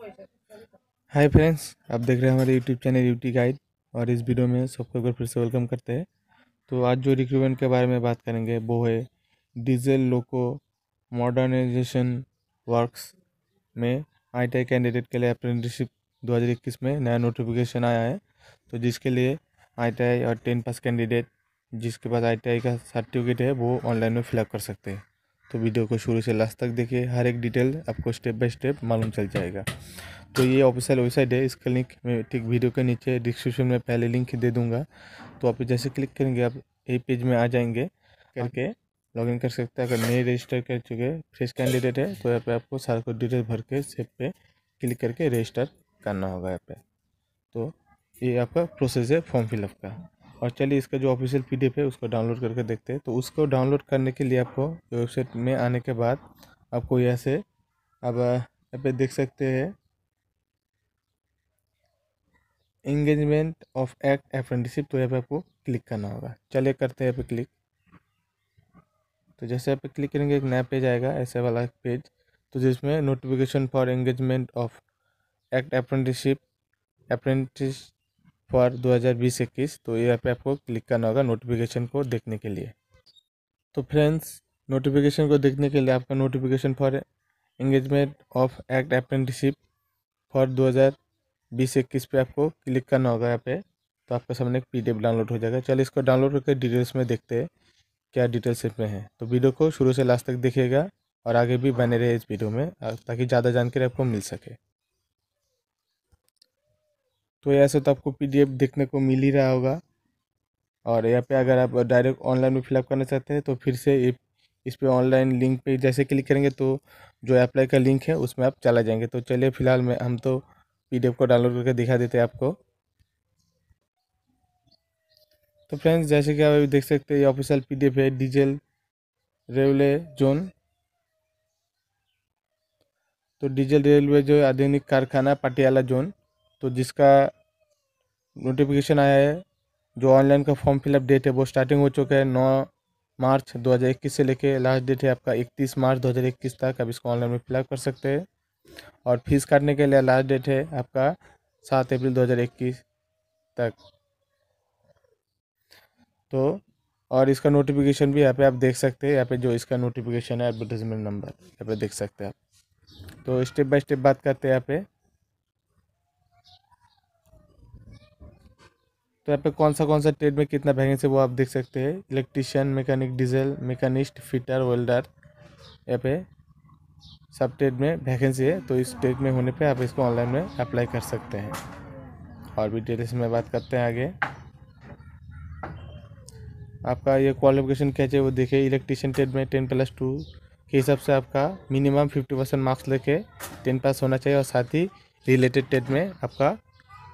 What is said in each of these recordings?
Hi friends आप देख रहे हैं हमारे यूट्यूब चैनल यूटी गाइड और इस वीडियो में सबको एक बार फिर से वेलकम करते हैं। तो आज जो रिक्रूटमेंट के बारे में बात करेंगे, वो है डीजल लोको मॉडर्नाइजेशन वर्क्स में आईटीआई कैंडिडेट के लिए अप्रेंटिसशिप 2021 में नया नोटिफिकेशन आया है। तो जिसके लिए आईटीआई और टेन पास कैंडिडेट जिसके पास आईटीआई का सर्टिफिकेट है, वो ऑनलाइन में फिलअप कर सकते हैं। तो वीडियो को शुरू से लास्ट तक देखिए। हर एक डिटेल आपको स्टेप बाय स्टेप मालूम चल जाएगा। तो ये ऑफिशियल वेबसाइट है। इसका लिंक मैं ठीक वीडियो के नीचे डिस्क्रिप्शन में पहले लिंक दे दूँगा। तो आप जैसे क्लिक करेंगे, आप ये पेज में आ जाएँगे। करके लॉगिन कर सकते हैं। अगर नहीं रजिस्टर कर चुके फ्रेश कैंडिडेट है तो यहाँ पे आपको सारा कुछ डिटेल भर के सेप पे क्लिक करके रजिस्टर करना होगा यहाँ पे। तो ये आपका प्रोसेस है फॉर्म फिलअप का। और चलिए इसका जो ऑफिशियल पीडीएफ है, उसको डाउनलोड करके देखते हैं। तो उसको डाउनलोड करने के लिए आपको वेबसाइट में आने के बाद आपको यहाँ से अब यहाँ पे देख सकते हैं। इंगेजमेंट ऑफ़ एक्ट अप्रेंटिसिप तो यहाँ पे आपको क्लिक करना होगा। चलिए करते हैं यहाँ पे क्लिक तो जैसे यहाँ पे क्लिक करेंगे, एक नया पेज आएगा, ऐसे वाला पेज तो जिसमें notification for engagement of act apprenticeship apprentice for 2020-21 तो यहाँ पे आपको क्लिक करना होगा नोटिफिकेशन को देखने के लिए। तो फ्रेंड्स नोटिफिकेशन को देखने के लिए आपका notification for engagement of act apprenticeship for 2020-21 पे आपको क्लिक करना होगा यहाँ पे तो आपका सामने एक पीडीएफ डाउनलोड हो जाएगा। चलिए इसको डाउनलोड करके डिटेल्स में देखते हैं क्या डिटेल्स इसमें है। तो वीडियो को शुरू से लास्ट तक देखिएगा और आगे भी बने रहे इस वीडियो में, ताकि ज़्यादा जानकारी आपको मिल सके। तो ऐसे तो आपको पीडीएफ देखने को मिल ही रहा होगा। और यहाँ पे अगर आप डायरेक्ट ऑनलाइन में फिलअप करना चाहते हैं तो फिर से इस पर ऑनलाइन लिंक पे जैसे क्लिक करेंगे तो जो अप्लाई का लिंक है, उसमें आप चला जाएँगे। तो चलिए, फ़िलहाल में हम तो पीडीएफ को डाउनलोड करके दिखा देते हैं आपको। तो फ्रेंड्स जैसे कि आप अभी देख सकते हैं, ये ऑफिशियल पीडीएफ है डीजल रेलवे जोन तो डीजल रेलवे जो आधुनिक कारखाना, पटियाला जोन तो जिसका नोटिफिकेशन आया है, जो ऑनलाइन का फॉर्म फिलअप डेट है, वो स्टार्टिंग हो चुका है नौ मार्च 2021 से लेके लास्ट डेट है आपका 31 मार्च 2021 तक। आप इसको ऑनलाइन में फिलअप कर सकते हैं। और फ़ीस काटने के लिए लास्ट डेट है आपका सात अप्रैल 2021 तक। तो और इसका नोटिफिकेशन भी यहाँ पे आप देख सकते हैं। यहाँ पे जो इसका नोटिफिकेशन है एडवर्टाइजमेंट नंबर यहाँ पे देख सकते हैं आप। तो स्टेप बाय स्टेप बात करते हैं यहाँ पे। तो यहाँ पे कौन सा कौन सा ट्रेड में कितना वैकेंसी वो आप देख सकते हैं? Electrician mechanic diesel machinist fitter welder यहाँ पे सब ट्रेड में वैकेंसी है। तो इस ट्रेड में होने पे आप इसको ऑनलाइन में अप्लाई कर सकते हैं। और भी डिटेल्स में बात करते हैं आगे। आपका ये क्वालिफिकेशन क्या चाहिए वो देखिए इलेक्ट्रिशियन ट्रेड में टेन प्लस टू के हिसाब से आपका मिनिमम फिफ्टी परसेंट मार्क्स लेके टेन पास होना चाहिए। और साथ ही रिलेटेड ट्रेड में आपका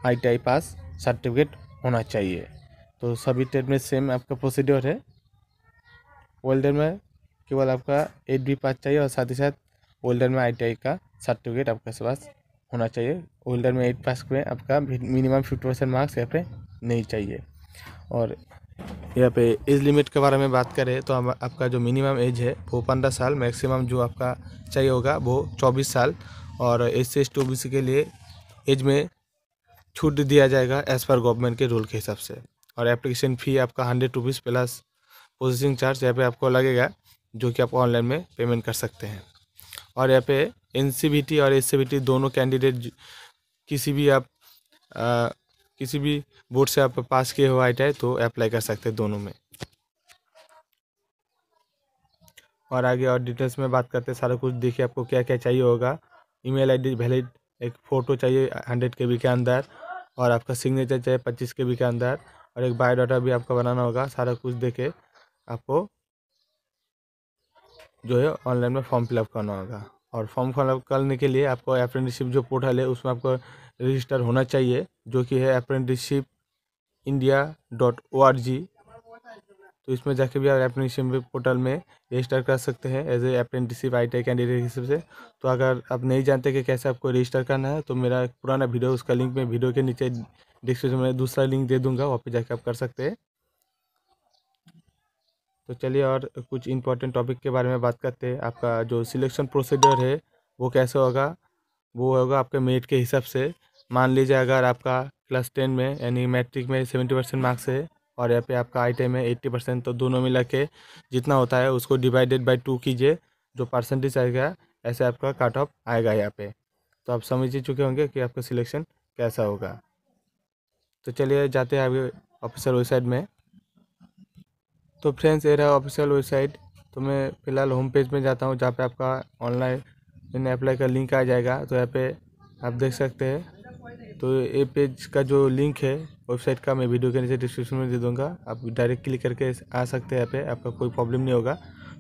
आईटीआई पास सर्टिफिकेट होना चाहिए। तो सभी ट्रेड में सेम आपका प्रोसीड्योर है। वेल्डर में केवल आपका एट बी पास चाहिए और साथ ही साथ वेल्डर में आईटीआई का सर्टिफिकेट आपके पास होना चाहिए। वेल्डर में एट पास में आपका मिनिमम फिफ्टी परसेंट मार्क्स यहाँ पे नहीं चाहिए। और यहाँ पे एज लिमिट के बारे में बात करें तो आपका जो मिनिमम एज है वो पंद्रह साल मैक्सिमम जो आपका चाहिए होगा वो चौबीस साल। और एस सी एस टी के लिए एज में छूट दिया जाएगा एज़ पर गवर्नमेंट के रूल के हिसाब से। और एप्लीकेशन फ़ी आपका hundred rupees plus processing charge यहाँ पे आपको लगेगा जो कि आप ऑनलाइन में पेमेंट कर सकते हैं। और यहाँ पे एनसीबीटी और एससीबीटी दोनों कैंडिडेट किसी भी आप आ, किसी भी बोर्ड से आप पास किए हो आई तो अप्लाई कर सकते हैं दोनों में। और आगे और डिटेल्स में बात करते हैं सारा कुछ देखिए आपको क्या क्या चाहिए होगा। ईमेल आईडी वैलिड एक फ़ोटो चाहिए हंड्रेड के बी के अंदर। और आपका सिग्नेचर चाहिए पच्चीस के बी के अंदर और एक बायोडाटा भी आपका बनाना होगा, सारा कुछ देखे आपको जो है ऑनलाइन में फॉर्म फिलअप करना होगा। और फॉर्म फिलअप करने के लिए आपको अप्रेंटिसशिप जो पोर्टल है, उसमें आपको रजिस्टर होना चाहिए, जो कि है apprenticeship India dot O R G तो इसमें जाके भी आप अप्रेंटिसशिप पोर्टल में रजिस्टर कर सकते हैं as a apprenticeship I T candidate हिसाब से। तो अगर आप नहीं जानते कि कैसे आपको रजिस्टर करना है तो मेरा पुराना वीडियो उसका लिंक मैं वीडियो के नीचे डिस्क्रिप्शन में दूसरा लिंक दे दूँगा, वहाँ पे जाके आप कर सकते हैं। तो चलिए और कुछ इंपॉर्टेंट टॉपिक के बारे में बात करते हैं। आपका जो सिलेक्शन प्रोसीजर है, वो कैसे होगा? वो होगा आपके मेरिट के हिसाब से। मान लीजिए अगर आपका क्लास टेन में, यानी मैट्रिक में सेवेंटी परसेंट मार्क्स है और यहाँ पे आपका आई टी में एट्टी परसेंट तो दोनों मिला के जितना होता है उसको डिवाइडेड बाई टू कीजिए, जो परसेंटेज आएगा, ऐसे आपका कट ऑफ़ आएगा यहाँ पे। तो आप समझ ही चुके होंगे कि आपका सिलेक्शन कैसा होगा। तो चलिए जाते हैं आगे ऑफिशियल वेबसाइट में। तो फ्रेंड्स ये रहा ऑफिशियल वेबसाइट तो मैं फ़िलहाल होम पेज में जाता हूँ, जहाँ पे आपका ऑनलाइन अप्लाई का लिंक आ जाएगा। तो यहाँ पे आप देख सकते हैं। तो ये पेज का जो लिंक है वेबसाइट का मैं वीडियो के नीचे डिस्क्रिप्शन में दे दूँगा। आप डायरेक्ट क्लिक करके आ सकते हैं यहाँ पे, आपका कोई प्रॉब्लम नहीं होगा।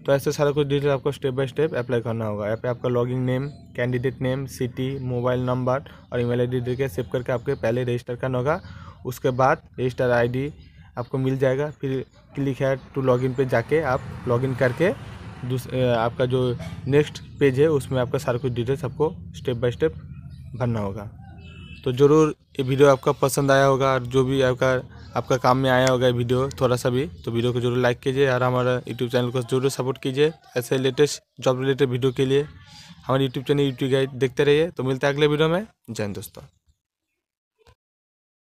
तो ऐसे सारा कुछ डिटेल आपको स्टेप बाय स्टेप अप्लाई करना होगा। यहाँ पे आपका login name candidate name city mobile number और ईमेल आईडी दे के सेव करके आपके पहले रजिस्टर करना होगा। उसके बाद रजिस्टर आईडी आपको मिल जाएगा। फिर क्लिक है टू लॉगिन पे जाके आप लॉगिन करके आपका जो नेक्स्ट पेज है, उसमें आपका सारा कुछ डिटेल्स आपको स्टेप बाय स्टेप भरना होगा। तो ज़रूर ये वीडियो आपका पसंद आया होगा और जो भी आपका आपका काम में आया होगा ये वीडियो थोड़ा सा भी तो वीडियो को ज़रूर लाइक कीजिए और हमारा यूट्यूब चैनल को ज़रूर सपोर्ट कीजिए ऐसे लेटेस्ट जॉब रिलेटेड वीडियो के लिए। हमारे यूट्यूब चैनल यूट्यूब गाइड देखते रहिए। तो मिलते हैं अगले वीडियो में। जय दोस्तों।